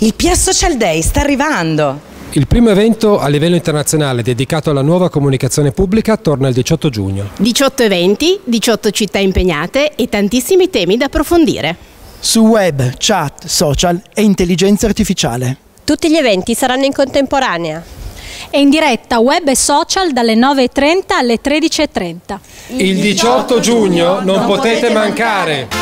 Il PS Social Day sta arrivando! Il primo evento a livello internazionale dedicato alla nuova comunicazione pubblica torna il 18 giugno. 18 eventi, 18 città impegnate e tantissimi temi da approfondire. Su web, chat, social e intelligenza artificiale. Tutti gli eventi saranno in contemporanea. E in diretta web e social dalle 9.30 alle 13.30. Il 18 giugno non potete mancare!